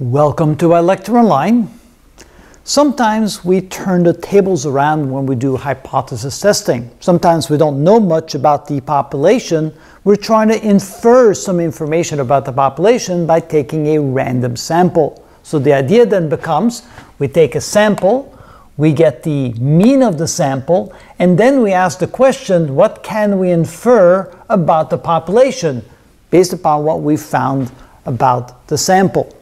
Welcome to iLecture Online. Sometimes we turn the tables around when we do hypothesis testing. Sometimes we don't know much about the population. We're trying to infer some information about the population by taking a random sample. So the idea then becomes we take a sample, we get the mean of the sample, and then we ask the question what can we infer about the population based upon what we found about the sample.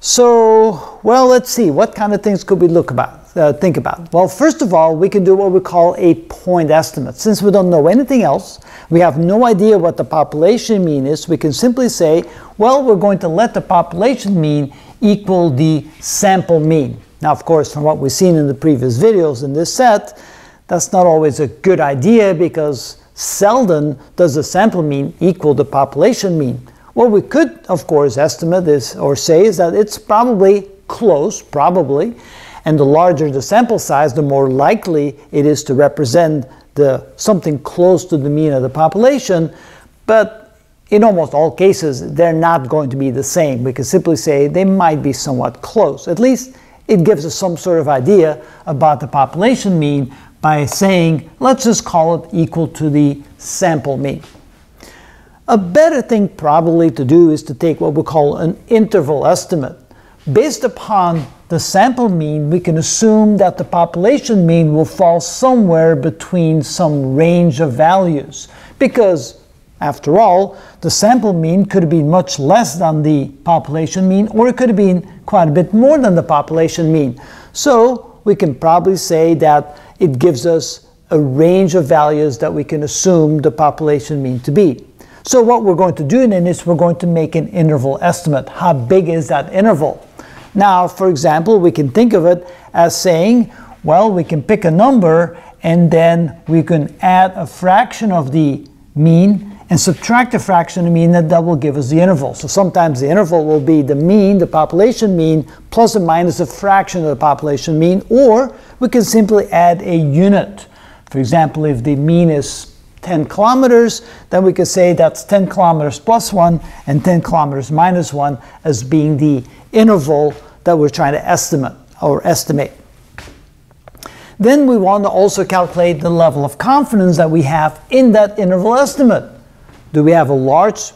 So, well, let's see. What kind of things could we look about, uh, think about? Well, first of all, we can do what we call a point estimate. Since we don't know anything else, we have no idea what the population mean is, we can simply say, well, we're going to let the population mean equal the sample mean. Now, of course, from what we've seen in the previous videos in this set, that's not always a good idea because seldom does the sample mean equal the population mean. What we could, of course, estimate is or say is that it's probably close, probably, and the larger the sample size, the more likely it is to represent the something close to the mean of the population. But in almost all cases, they're not going to be the same. We can simply say they might be somewhat close. At least it gives us some sort of idea about the population mean by saying, let's just call it equal to the sample mean. A better thing probably to do is to take what we call an interval estimate. Based upon the sample mean, we can assume that the population mean will fall somewhere between some range of values. Because, after all, the sample mean could have been much less than the population mean, or it could have been quite a bit more than the population mean. So, we can probably say that it gives us a range of values that we can assume the population mean to be. So what we're going to do then is we're going to make an interval estimate. How big is that interval? Now, for example, we can think of it as saying, well, we can pick a number and then we can add a fraction of the mean and subtract a fraction of the mean that that will give us the interval. So sometimes the interval will be the mean, the population mean, plus or minus a fraction of the population mean, or we can simply add a unit. For example, if the mean is 10 kilometers, then we could say that's 10 kilometers plus 1 and 10 kilometers minus 1 as being the interval that we're trying to estimate or estimate. Then we want to also calculate the level of confidence that we have in that interval estimate. Do we have a large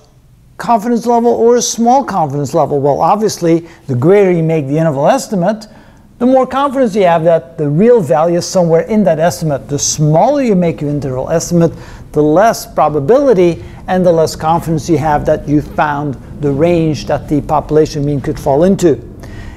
confidence level or a small confidence level? Well, obviously, the greater you make the interval estimate, the more confidence you have that the real value is somewhere in that estimate. The smaller you make your interval estimate, the less probability and the less confidence you have that you found the range that the population mean could fall into.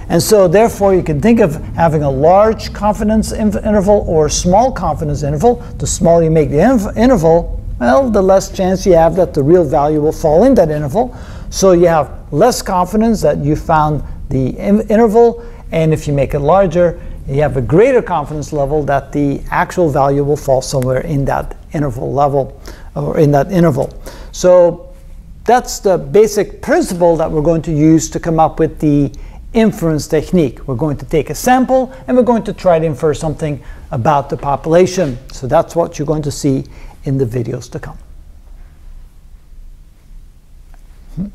And so therefore you can think of having a large confidence interval or small confidence interval. The smaller you make the interval, well, the less chance you have that the real value will fall in that interval. So you have less confidence that you found the interval and if you make it larger, you have a greater confidence level that the actual value will fall somewhere in that interval level or in that interval. So that's the basic principle that we're going to use to come up with the inference technique. We're going to take a sample and we're going to try to infer something about the population. So that's what you're going to see in the videos to come. Hmm.